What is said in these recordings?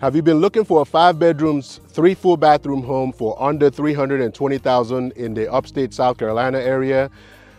Have you been looking for a five bedrooms, three full bathroom home for under 320,000 in the upstate South Carolina area?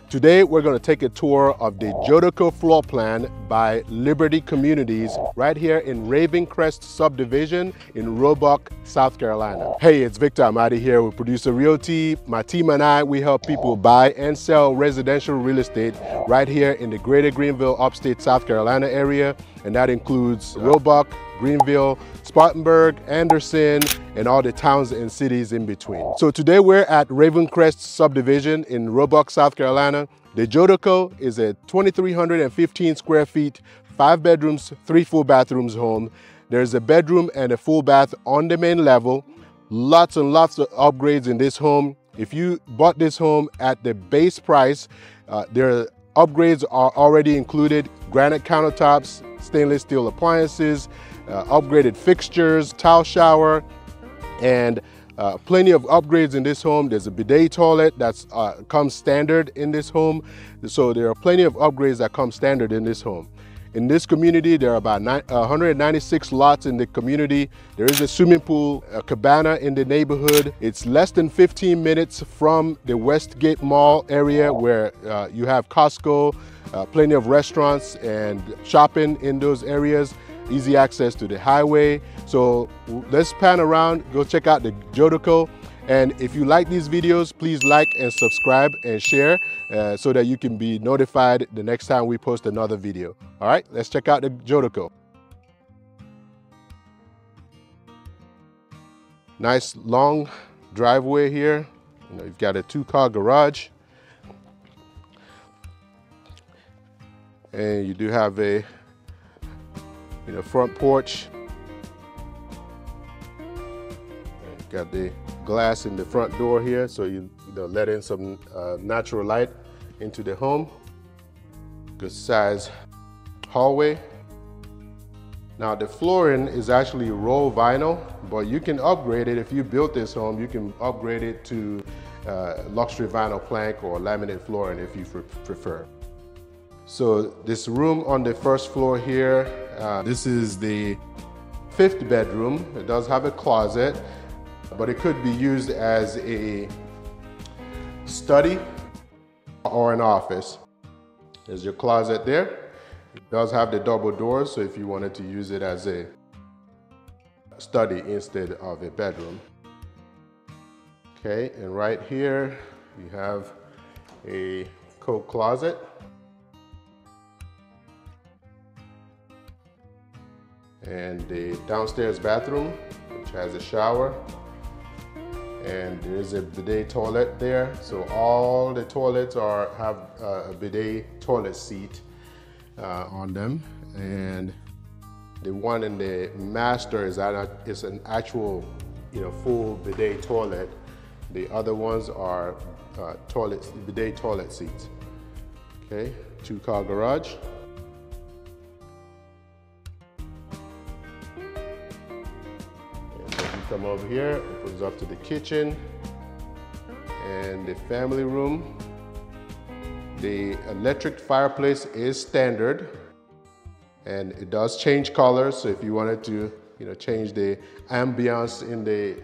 Today, we're gonna take a tour of the Jodeco floor plan by Liberty Communities right here in Ravencrest subdivision in Roebuck, South Carolina. Hey, it's Victor Amadi here with Producer Realty. My team and I, we help people buy and sell residential real estate right here in the greater Greenville, upstate South Carolina area. And that includes Roebuck, Greenville, Spartanburg, Anderson, and all the towns and cities in between. So today we're at Ravencrest subdivision in Roebuck, South Carolina. The Jodeco is a 2,315 square feet, five bedrooms, three full bathrooms home. There's a bedroom and a full bath on the main level. Lots and lots of upgrades in this home. If you bought this home at the base price, uh, their upgrades are already included. Granite countertops, stainless steel appliances, uh, upgraded fixtures, tile shower, and uh, plenty of upgrades in this home. There's a bidet toilet that uh, comes standard in this home. So there are plenty of upgrades that come standard in this home. In this community, there are about 196 lots in the community. There is a swimming pool, a cabana in the neighborhood. It's less than 15 minutes from the Westgate Mall area where uh, you have Costco, uh, plenty of restaurants and shopping in those areas easy access to the highway. So let's pan around, go check out the Jodeco. And if you like these videos, please like and subscribe and share uh, so that you can be notified the next time we post another video. All right, let's check out the Jodeco. Nice long driveway here. You know, you've got a two car garage. And you do have a you know, front porch. Got the glass in the front door here, so you, you know, let in some uh, natural light into the home. Good size hallway. Now the flooring is actually roll vinyl, but you can upgrade it. If you built this home, you can upgrade it to uh, luxury vinyl plank or laminate flooring if you prefer. So this room on the first floor here, uh, this is the fifth bedroom. It does have a closet, but it could be used as a study or an office. There's your closet there. It does have the double doors, so if you wanted to use it as a study instead of a bedroom. Okay, and right here you have a coat closet. and the downstairs bathroom, which has a shower. And there's a bidet toilet there. So all the toilets are have a bidet toilet seat uh, on them. And the one in the master is, is an actual, you know, full bidet toilet. The other ones are uh, toilet, bidet toilet seats. Okay, two car garage. Come over here, opens up to the kitchen and the family room. The electric fireplace is standard and it does change colors. So if you wanted to, you know, change the ambiance in the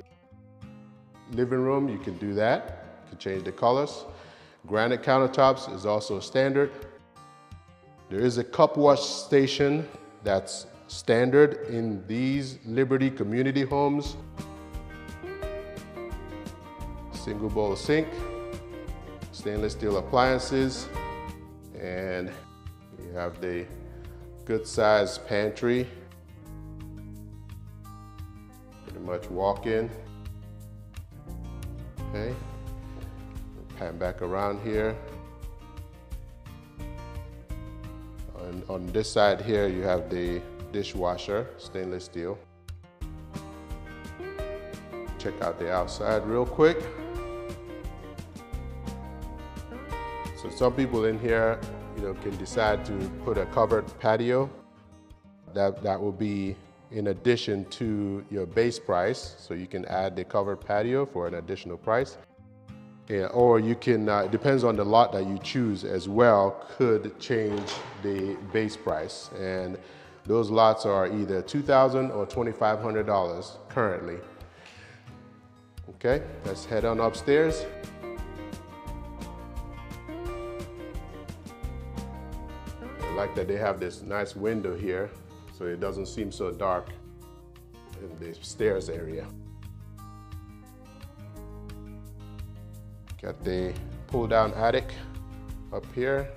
living room, you can do that. You can change the colors. Granite countertops is also standard. There is a cup wash station that's standard in these Liberty community homes. Single bowl sink, stainless steel appliances, and you have the good sized pantry. Pretty much walk in. Okay, pan back around here. And on this side here, you have the dishwasher, stainless steel. Check out the outside real quick. So some people in here, you know, can decide to put a covered patio. That, that will be in addition to your base price. So you can add the covered patio for an additional price. Yeah, or you can, uh, it depends on the lot that you choose as well, could change the base price. And Those lots are either 2,000 or $2,500 currently. Okay, let's head on upstairs. I like that they have this nice window here so it doesn't seem so dark in the stairs area. Got the pull down attic up here.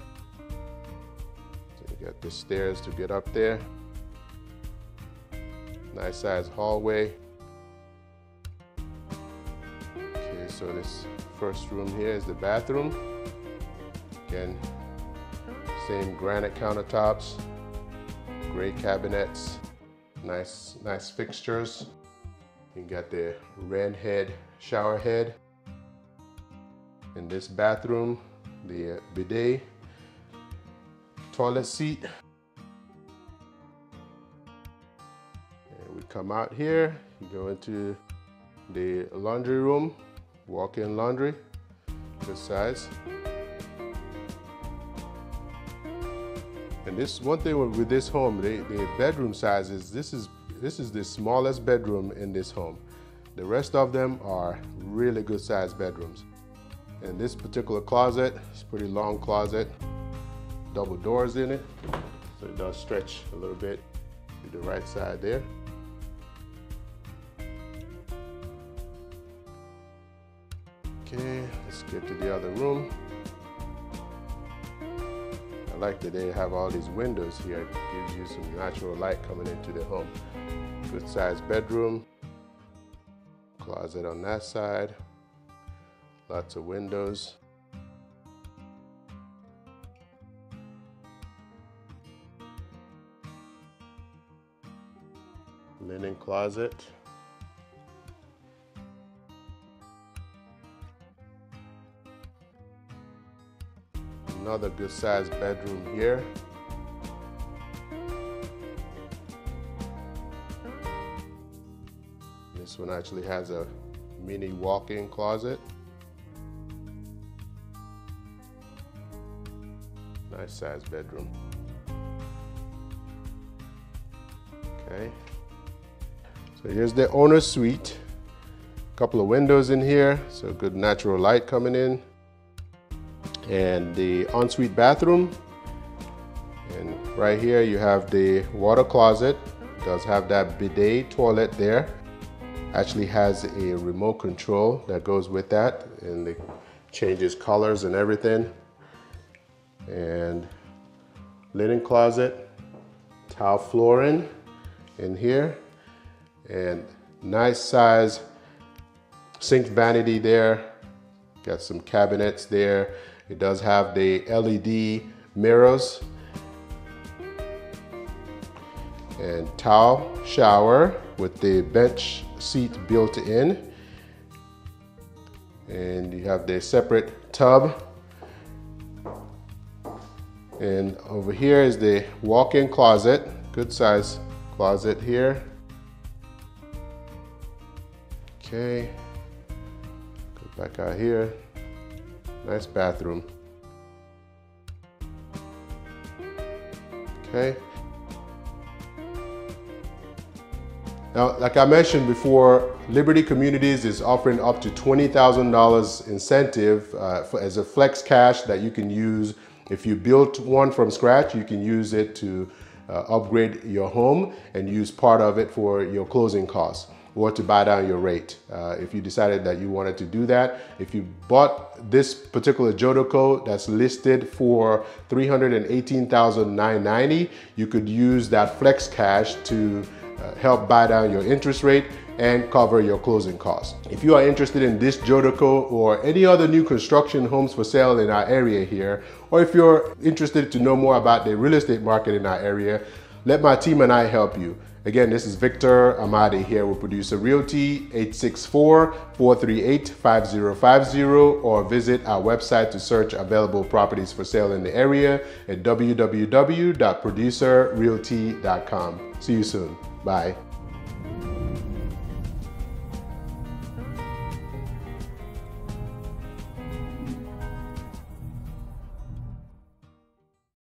So you got the stairs to get up there. Nice size hallway. Okay, so this first room here is the bathroom. Again, same granite countertops, gray cabinets, nice, nice fixtures. You got the rain head shower head. In this bathroom, the bidet, toilet seat. Come out here, you go into the laundry room, walk-in laundry, good size. And this one thing with this home, the, the bedroom sizes, this is this is the smallest bedroom in this home. The rest of them are really good sized bedrooms. And this particular closet, it's pretty long closet, double doors in it, so it does stretch a little bit to the right side there. Okay, let's get to the other room. I like that they have all these windows here. It gives you some natural light coming into the home. Good sized bedroom, closet on that side, lots of windows. Linen closet. Another good sized bedroom here. This one actually has a mini walk-in closet. Nice size bedroom. Okay. So here's the owner's suite. A couple of windows in here, so good natural light coming in. And the ensuite bathroom. And right here you have the water closet. It does have that bidet toilet there. Actually has a remote control that goes with that and it changes colors and everything and linen closet, tile flooring in here, and nice size sink vanity there. Got some cabinets there. It does have the LED mirrors and tile shower with the bench seat built in. And you have the separate tub and over here is the walk-in closet, good size closet here. Okay, go back out here, nice bathroom. Okay. Now, like I mentioned before, Liberty Communities is offering up to $20,000 incentive uh, for, as a flex cash that you can use if you built one from scratch, you can use it to uh, upgrade your home and use part of it for your closing costs or to buy down your rate. Uh, if you decided that you wanted to do that, if you bought this particular Jodeco that's listed for $318,990, you could use that flex cash to uh, help buy down your interest rate and cover your closing costs. If you are interested in this Jodeco or any other new construction homes for sale in our area here, or if you're interested to know more about the real estate market in our area, let my team and I help you. Again, this is Victor Amadi here with Producer Realty, 864-438-5050, or visit our website to search available properties for sale in the area at www.producerrealty.com. See you soon. Bye.